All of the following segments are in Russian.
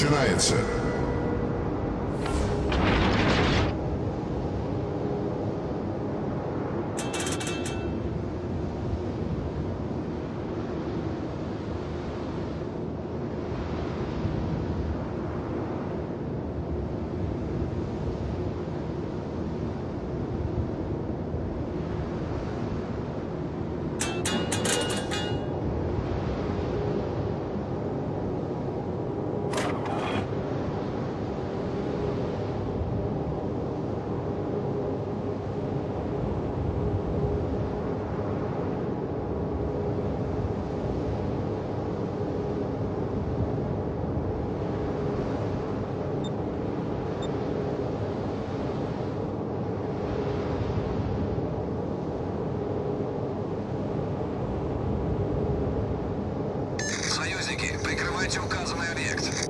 начинается. Прикрывайте указанный объект.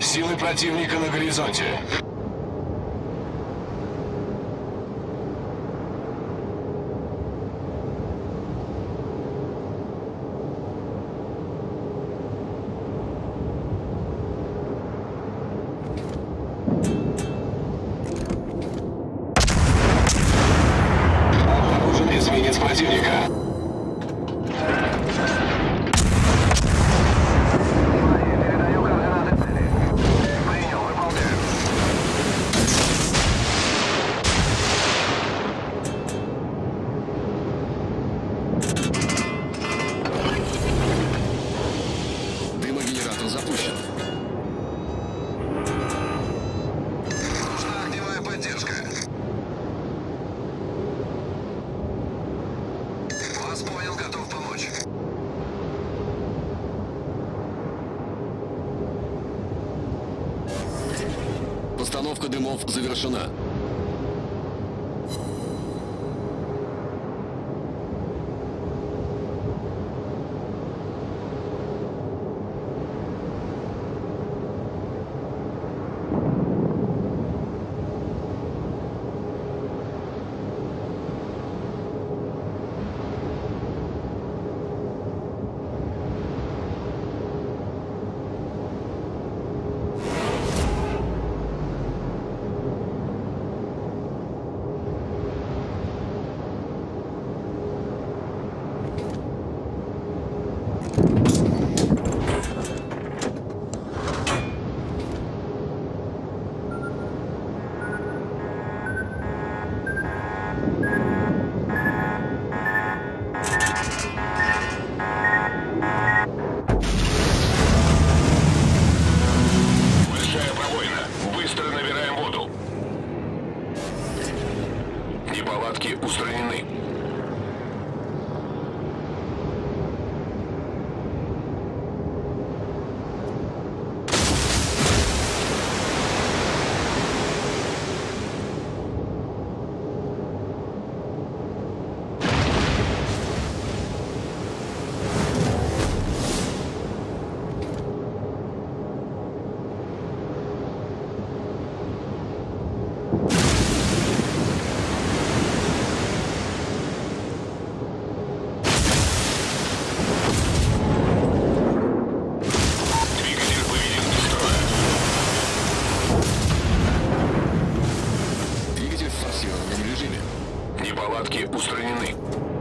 Силы противника на горизонте. 立即开 Постановка дымов завершена. активированном режиме. Неполадки устранены.